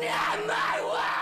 not my way!